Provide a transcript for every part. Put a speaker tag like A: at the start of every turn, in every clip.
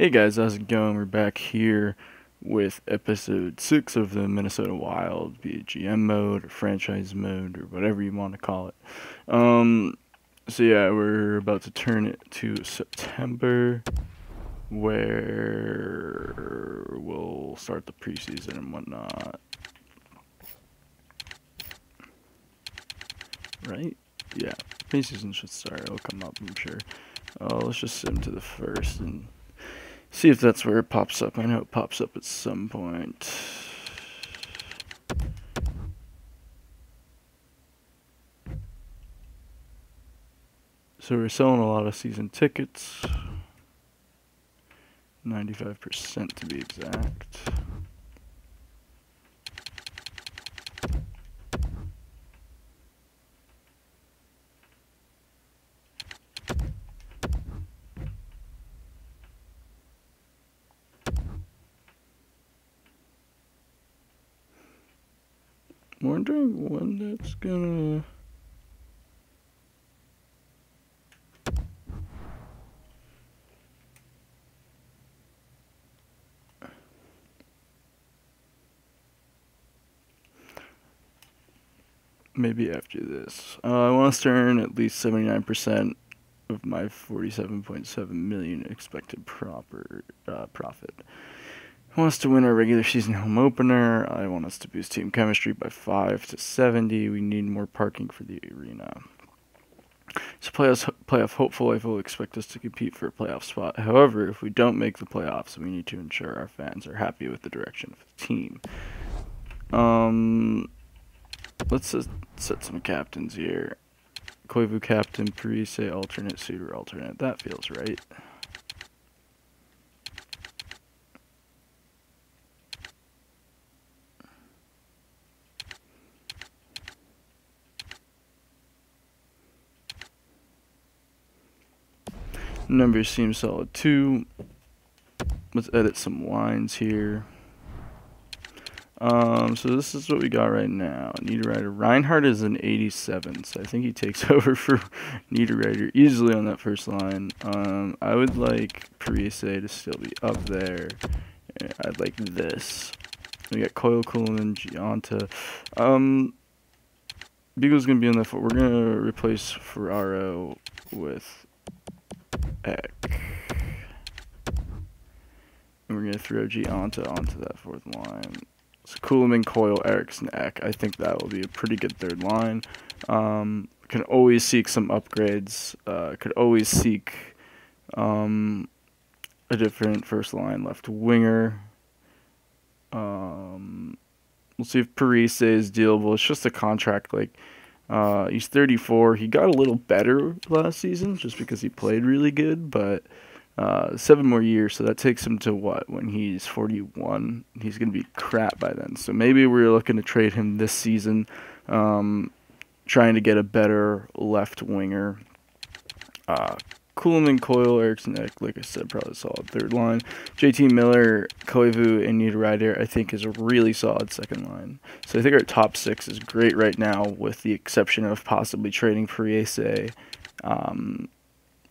A: Hey guys, how's it going? We're back here with episode 6 of the Minnesota Wild, be it GM mode or franchise mode or whatever you want to call it. Um, so yeah, we're about to turn it to September where we'll start the preseason and whatnot. Right? Yeah, preseason should start. It'll come up, I'm sure. Uh, let's just sim to the first and See if that's where it pops up. I know it pops up at some point. So we're selling a lot of season tickets. 95% to be exact. Wondering when that's gonna... Maybe after this. Uh, I want to earn at least 79% of my 47.7 million expected proper uh, profit wants to win our regular season home opener. I want us to boost team chemistry by 5 to 70. We need more parking for the arena. So playoffs, playoff hopeful, I will expect us to compete for a playoff spot. However, if we don't make the playoffs, we need to ensure our fans are happy with the direction of the team. Um, let's set some captains here. Koivu captain, Parise alternate, Suter alternate. That feels right. Numbers seem solid too. Let's edit some lines here. Um, so this is what we got right now. Niederreiter. Reinhart is an 87, so I think he takes over for Niederreiter easily on that first line. Um, I would like Parise to still be up there. I'd like this. We got Coyle Kuhlman, Gionta. Um, Beagle's going to be on that. We're going to replace Ferraro with. And we're going to throw Gionta onto onto that fourth line. So Kuhlman, Coyle, Eriksson, Ek. I think that will be a pretty good third line. Um, can always seek some upgrades. Uh, could always seek um, a different first line left winger. Um, we'll see if Parise is dealable. It's just a contract like uh, he's 34. He got a little better last season just because he played really good, but uh, seven more years, so that takes him to what when he's 41. He's going to be crap by then. So maybe we're looking to trade him this season, um, trying to get a better left winger. Uh, Kuhlman, Coyle, Eriksson, Ek, like I said, probably solid third line. JT Miller, Koivu, and Niederreiter, I think, is a really solid second line. So I think our top six is great right now, with the exception of possibly trading Parise, um,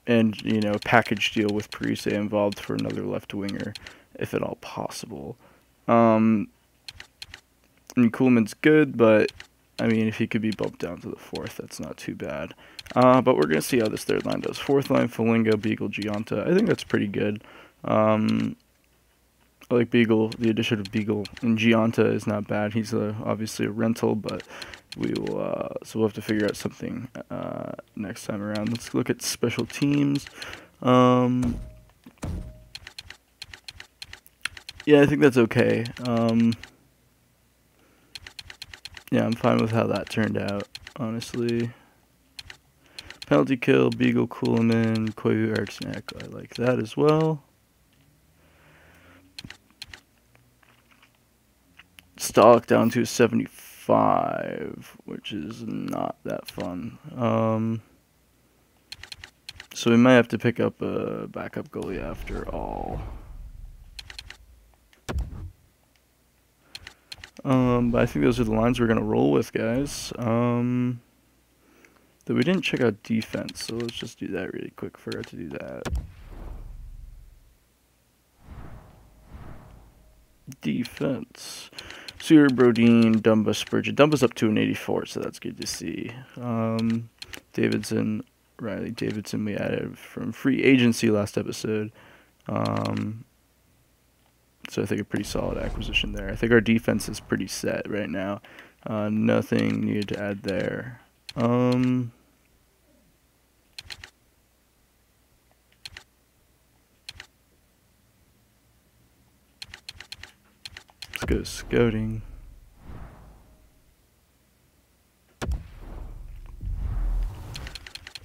A: and you know, package deal with Parise involved for another left winger, if at all possible. Um, mean, Kuhlman's good, but I mean, if he could be bumped down to the fourth, that's not too bad. Uh, but we're going to see how this third line does. Fourth line, Foligno, Beagle, Gionta. I think that's pretty good. Um, I like Beagle. The addition of Beagle and Gionta is not bad. He's a, obviously a rental, but we will. Uh, so we'll have to figure out something uh, next time around. Let's look at special teams. Um, yeah, I think that's okay. Um, yeah, I'm fine with how that turned out, honestly. Penalty kill, Beagle, Kuhlman, Koivu Eriksson, I like that as well. Stalock down to 75, which is not that fun. Um, so we might have to pick up a backup goalie after all. Um, but I think those are the lines we're going to roll with, guys. Um, though we didn't check out defense, so let's just do that really quick. Forgot to do that. defense. Suter, Brodin, Dumba, Spurgeon. Dumba's up to an 84, so that's good to see. Um, Davidson, Riley Davidson, we added from free agency last episode. Um, so I think a pretty solid acquisition there. I think our defense is pretty set right now. Uh, nothing needed to add there. Um, let's go scouting.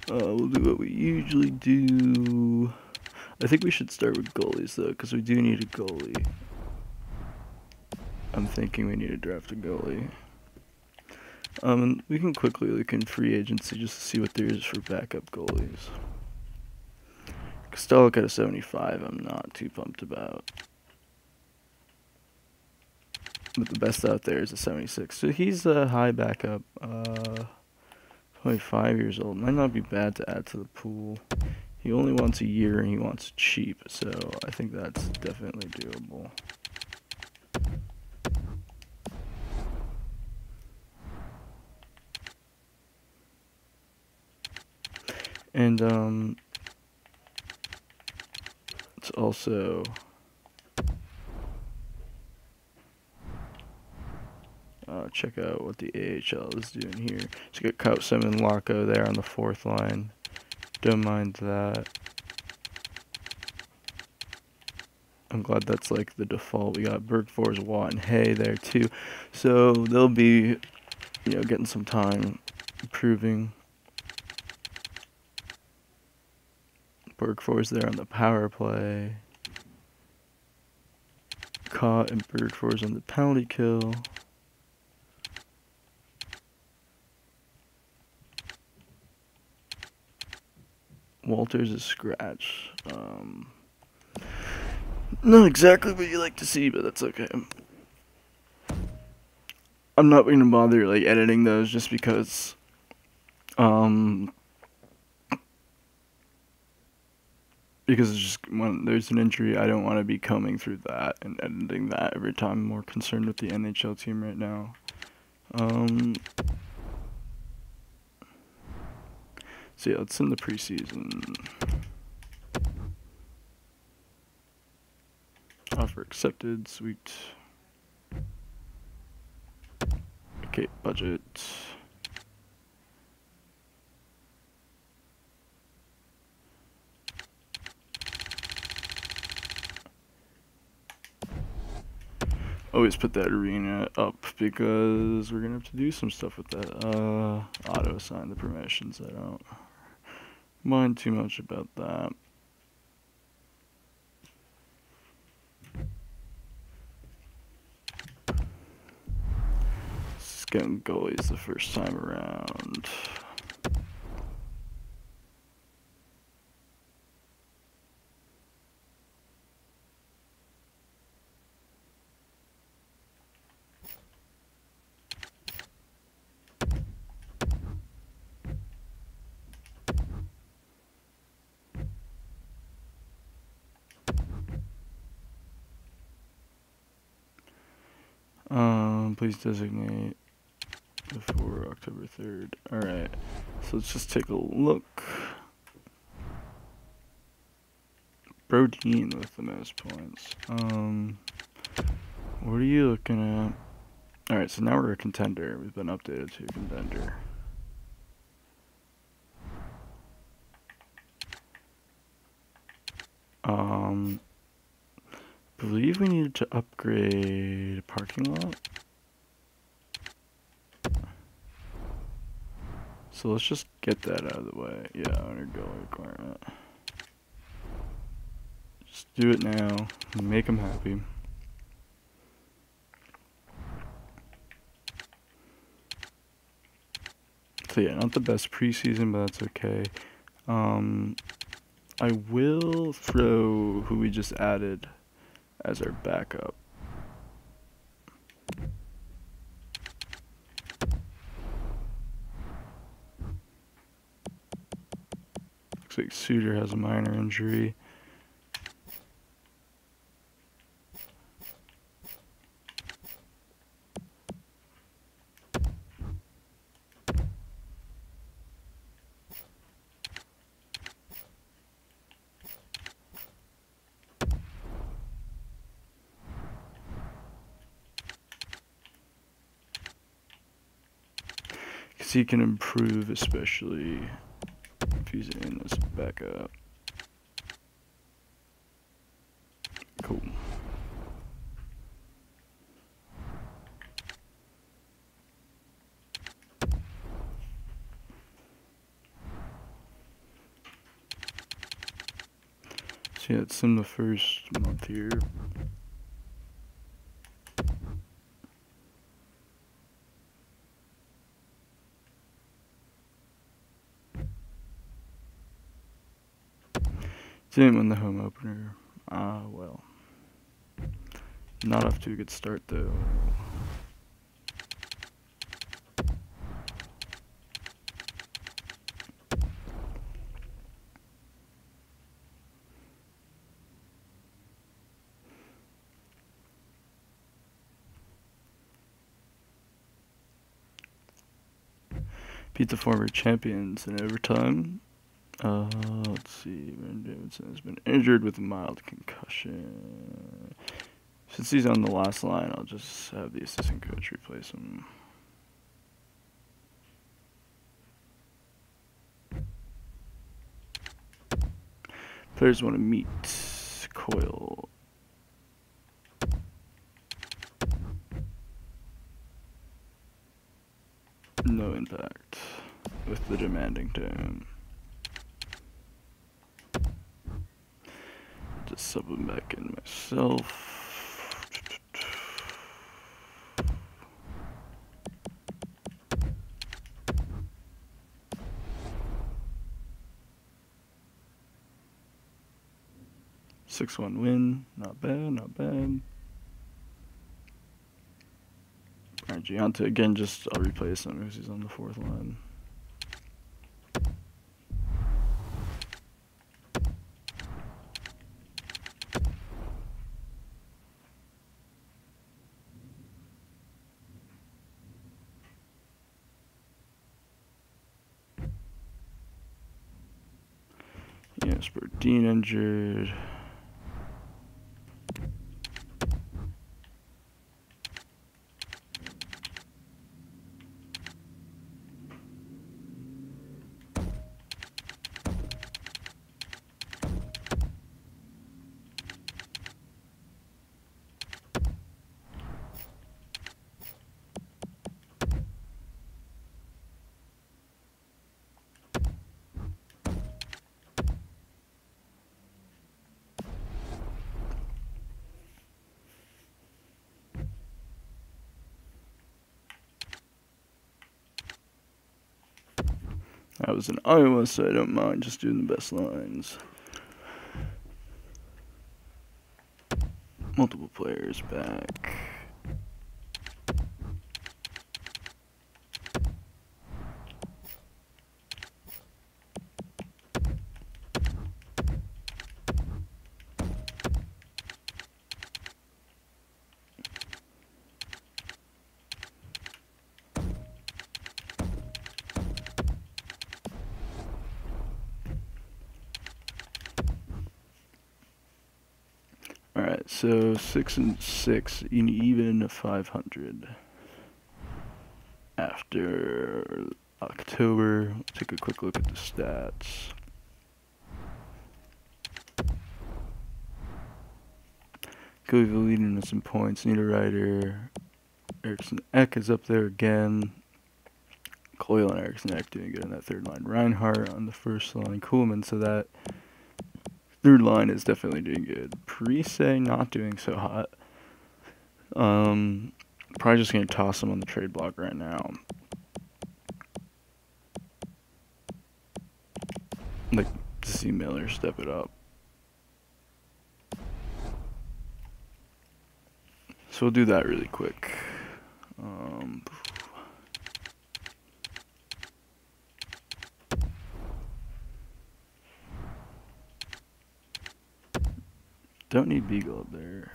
A: Uh, we'll do what we usually do. I think we should start with goalies though, because we do need a goalie. I'm thinking we need to draft a goalie. Um, we can quickly look in free agency just to see what there is for backup goalies. Costello got a 75. I'm not too pumped about. But the best out there is a 76. So he's a high backup. Uh, 25 years old. Might not be bad to add to the pool. He only wants a year and he wants cheap, so I think that's definitely doable. And um it's also uh, check out what the AHL is doing here. So get Kautsim and Laco there on the fourth line. Don't mind that. I'm glad that's like the default. We got Bergfors, Watt, and Hay there too. So they'll be, you know, getting some time improving. Bergfors there on the power play. Caught and Bergfors on the penalty kill. Walter's a scratch. Um, not exactly what you like to see, but that's okay. I'm not going to bother like editing those just because um because it's just when there's an injury, I don't want to be combing through that and editing that every time. I'm more concerned with the NHL team right now. Um So yeah, it's in the preseason. Offer accepted, sweet. Okay, budget. Always put that arena up because we're gonna have to do some stuff with that. Uh, auto assign the permissions. I don't mind too much about that. Getting goalies the first time around. Um, please designate before October 3rd. Alright, so let's just take a look. Brodin with the most points. Um, what are you looking at? Alright, so now we're a contender. We've been updated to contender. Um, believe we needed to upgrade a parking lot. So let's just get that out of the way. Yeah, under goal requirement. Just do it now. Make them happy. So yeah, not the best preseason, but that's okay. Um, I will throw who we just added as our backup. Looks like Suter has a minor injury. Because he can improve, especially in as a backup. Cool. So yeah, it's in the first month here. Didn't win the home opener. Ah, well. Not off to a good start, though. beat the former champions in overtime. Uh, let's see. Brandon Davidson has been injured with a mild concussion. Since he's on the last line, I'll just have the assistant coach replace him. Players want to meet Coyle. No impact with the demanding tone. Just sub back in myself. Six one win, not bad, not bad. Alright, Gionta again, just I'll replace him because he's on the fourth line. Yes, Dean injured. Was in Iowa, so I don't mind just doing the best lines. Multiple players back. Alright, so six and six in even five hundred. After October, take a quick look at the stats. Cody leading us in points. Niederreiter, Eriksson Ek is up there again. Coyle and Eriksson Ek doing good on that third line. Reinhart on the first line. Kuhlman, so that third line is definitely doing good. Parise not doing so hot. Um, probably just gonna toss him on the trade block right now. Like to see Miller step it up. So we'll do that really quick. Um, don't need Beagle up there.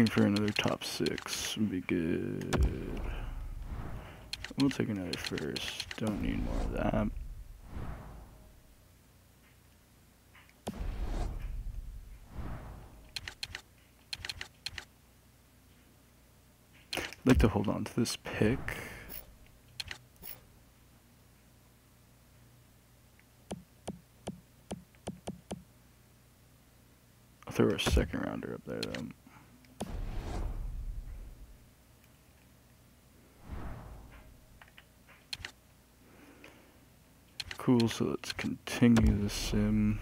A: Looking for another top six would be good. We'll take another first. Don't need more of that. I'd like to hold on to this pick. I'll throw a second rounder up there though. Cool, so let's continue the sim.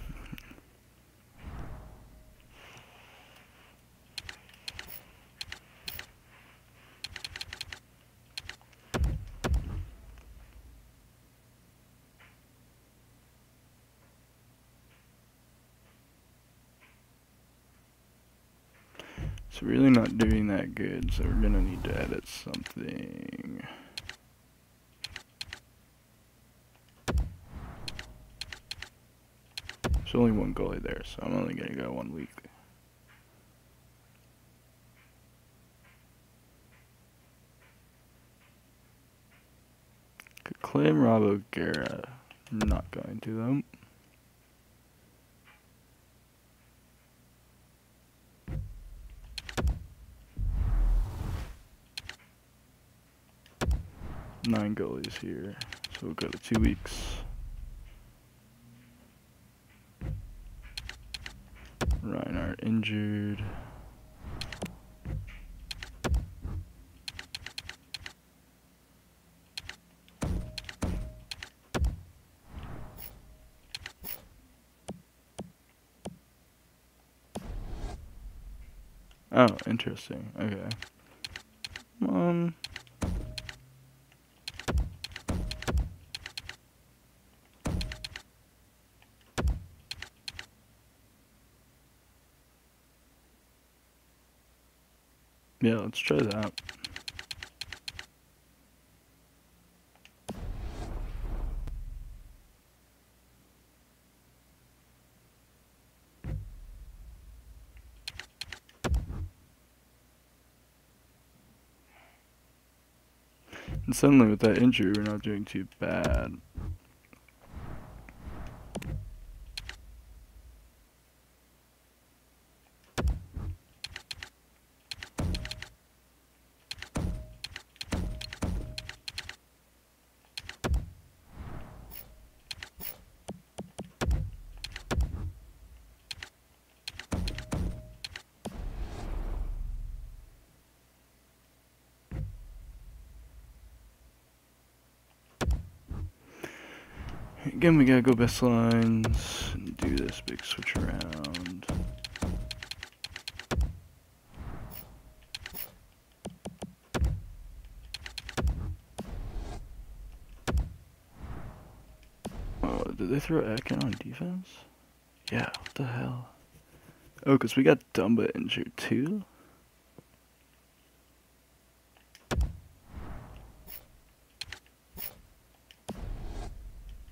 A: It's really not doing that good, so we're gonna need to edit something. There's only one goalie there, so I'm only gonna go one week. Could claim Rob O'Gara. Not going to though. Nine goalies here, so we'll go to two weeks. Injured. Oh, interesting. Okay. Um. Yeah, let's try that. And suddenly with that injury, we're not doing too bad. Gotta go best lines and do this big switch around. Oh, did they throw Akin on defense? Yeah, what the hell? Oh, because we got Dumba injured too?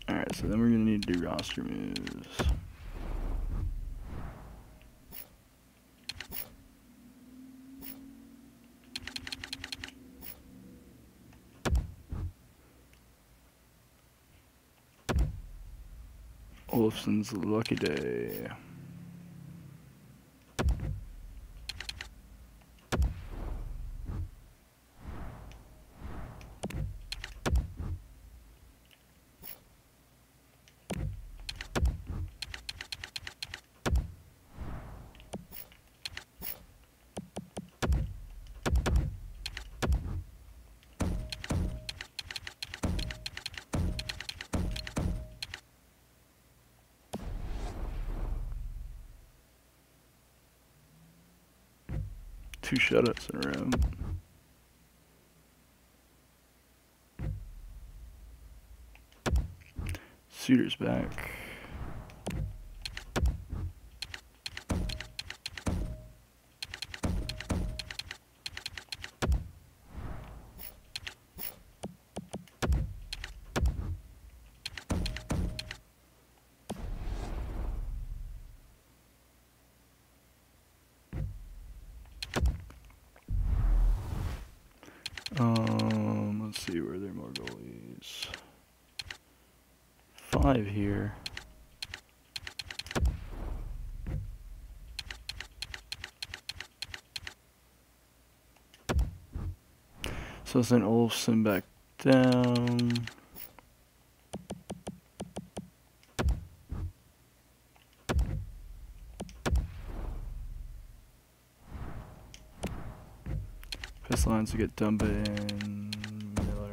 A: Alright, so then we're gonna need to do roster moves. Olafson's lucky day. Two shutouts in a row. Suter's back. So send Olsen back down. Piss lines to get Dumba in Miller.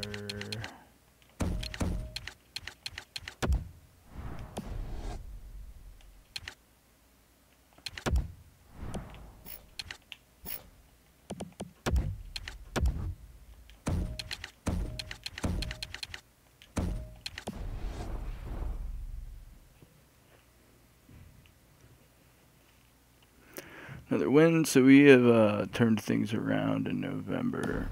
A: Another win, so we have uh, turned things around in November.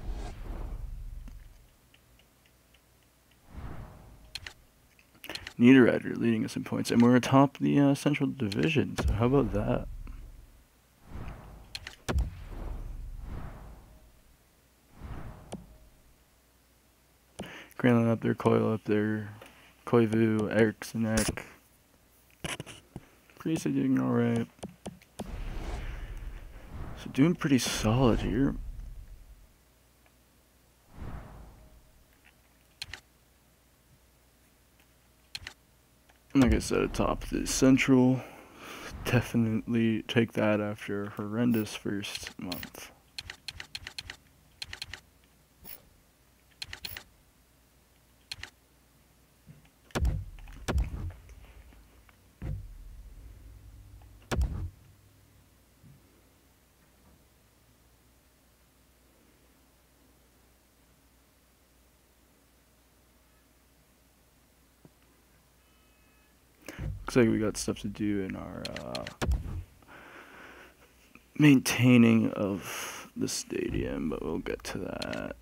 A: Niederreiter leading us in points, and we're atop the uh, Central Division. So how about that? Granlund up there, Coyle up there, Koivu, Eriksson, Ek. Parise doing alright. So doing pretty solid here. Like I said, atop the central, definitely take that after a horrendous first month. Looks like we got stuff to do in our uh, maintaining of the stadium, but we'll get to that.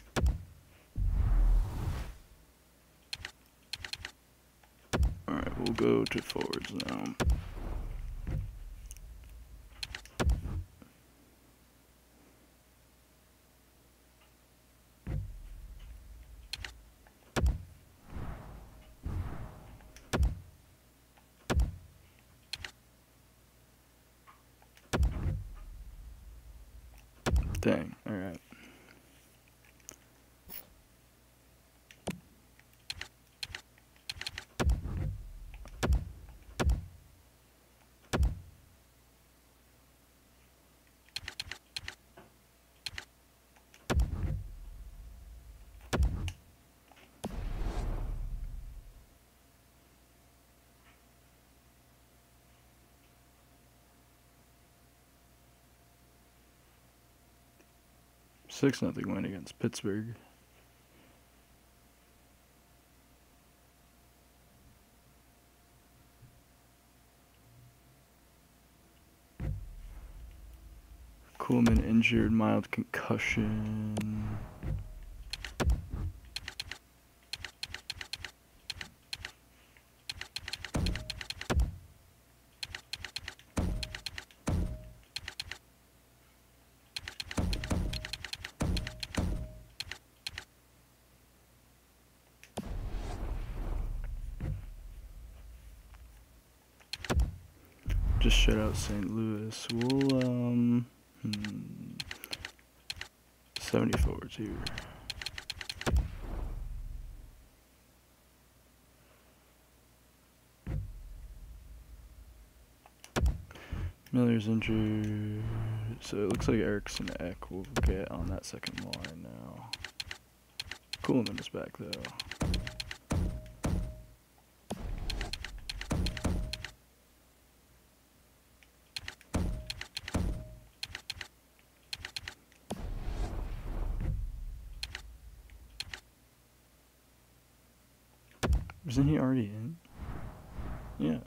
A: Alright, we'll go to forwards now. Dang, alright. Six nothing win against Pittsburgh. Kuhlman injured, mild concussion. Shut out St. Louis. We'll um hmm, 70 forwards here. Miller's injured. So it looks like Eriksson Ek will get on that second line now. Kuhlman is back though. Wasn't he already in? Yeah.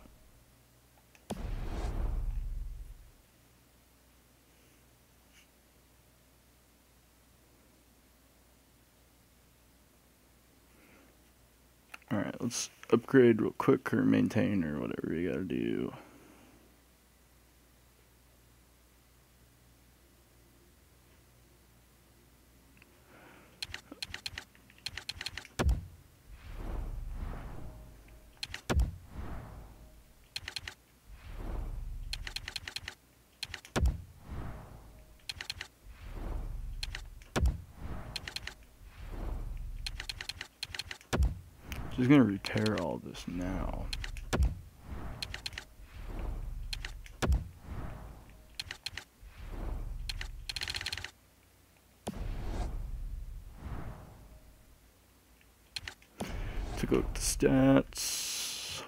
A: Alright, let's upgrade real quick or maintain or whatever you gotta do. She's gonna repair all this now. To go the stats.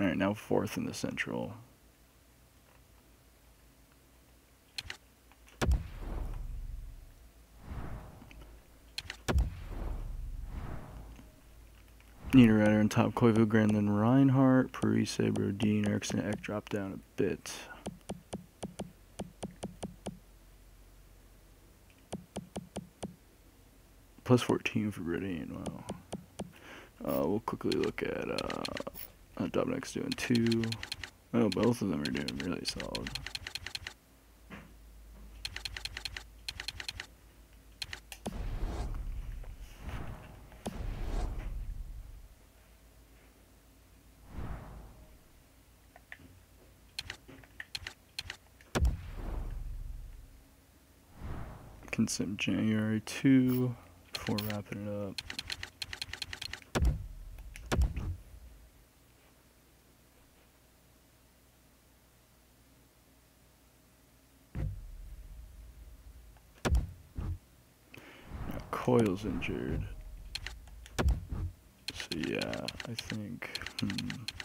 A: Alright, now fourth in the central. Niederreiter and top Koivu, Granlund, Reinhart, Parise, Brodin, Eriksson, Ek drop down a bit. Plus 14 for Brodin, wow. Uh, we'll quickly look at uh, uh, Dominic's doing two. Oh, both of them are doing really solid. Consent January 2 before wrapping it up. Now Coyle's injured. So yeah, I think. Hmm.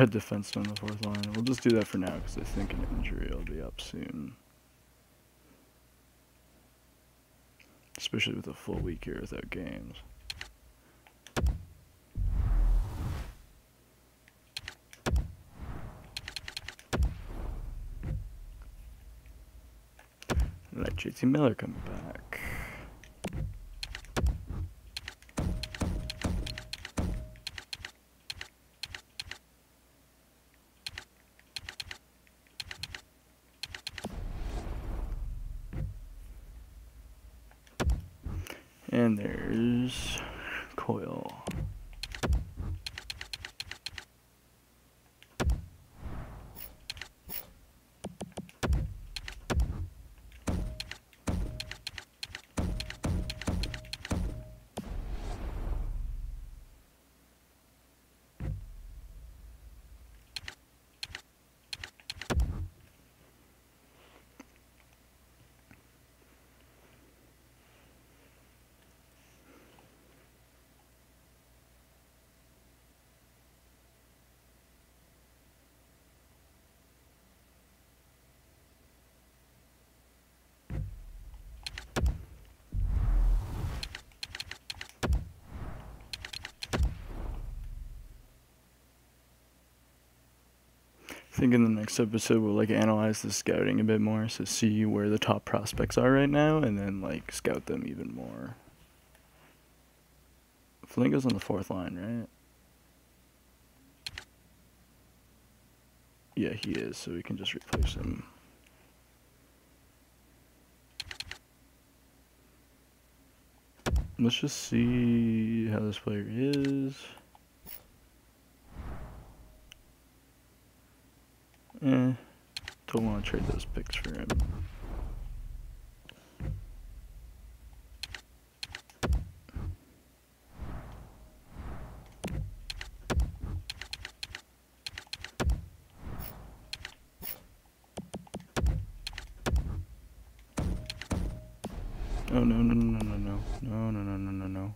A: Cut defense on the fourth line. We'll just do that for now because I think an injury will be up soon. Especially with a full week here without games. Let JT Miller come back. And there's Coyle. Think in the next episode we'll like analyze the scouting a bit more, so see where the top prospects are right now, and then like scout them even more. Foligno's on the fourth line, right? Yeah, he is, so we can just replace him. Let's just see how this player is. Eh, don't want to trade those picks for him. Oh no no no no no no no no no no no no.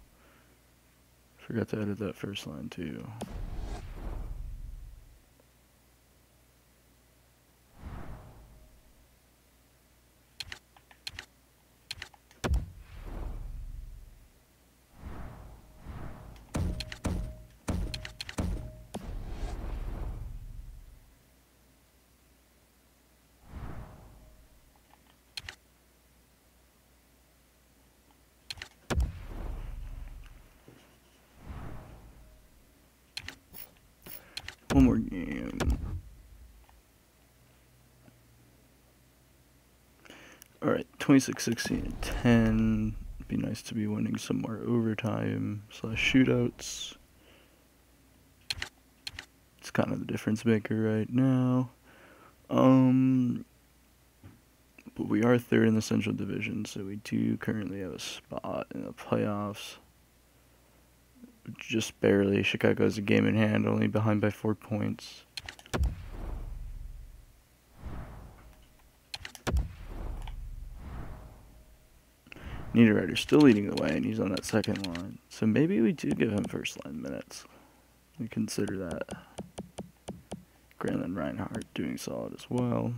A: Forgot to edit that first line too. One more game. Alright, 26 16 and 10. Be nice to be winning some more overtime slash shootouts. it's kind of the difference maker right now. Um, but we are third in the Central Division, so we do currently have a spot in the playoffs. Just barely. Chicago has a game in hand, only behind by four points. Niederreiter still leading the way, and he's on that second line. So maybe we do give him first line minutes. We consider that. Granlund Reinhart doing solid as well.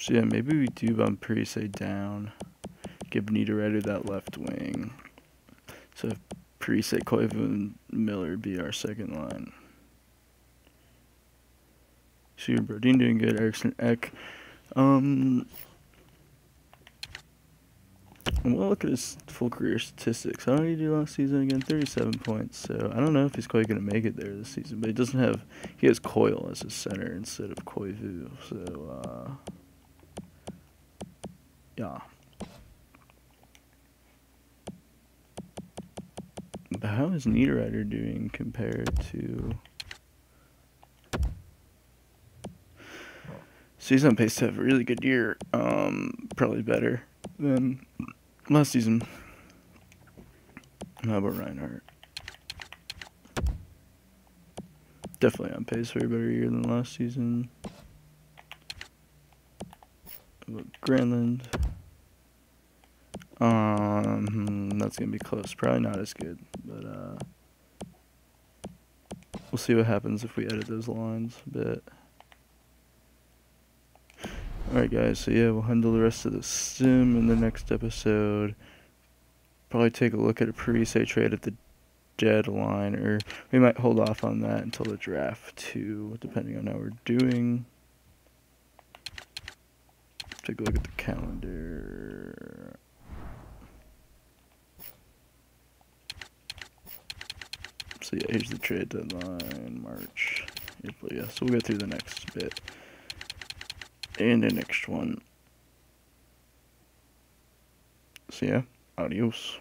A: So yeah, maybe we do bump Parise down. Give Niederreiter that left wing. So if Parise, Koivu, and Miller be our second line. So Brodin doing good, Eriksson Ek. Um, well, look at his full career statistics. How did he do last season again? 37 points. So I don't know if he's quite going to make it there this season, but he doesn't have. He has Coyle as his center instead of Koivu. So, uh, yeah. But how is Niederreiter doing compared to. So he's on pace to have a really good year. Um, probably better than last season. How about Reinhart? Definitely on pace for a better year than last season. How about Granlund? Um, hmm, that's gonna be close. Probably not as good, but uh, we'll see what happens if we edit those lines a bit. Alright guys, so yeah, we'll handle the rest of the sim in the next episode. Probably take a look at a Parise trade at the deadline, or we might hold off on that until the draft too, depending on how we're doing. Take a look at the calendar. So yeah, here's the trade deadline, March, April, yeah, so we'll go through the next bit and the next one. So yeah, adios.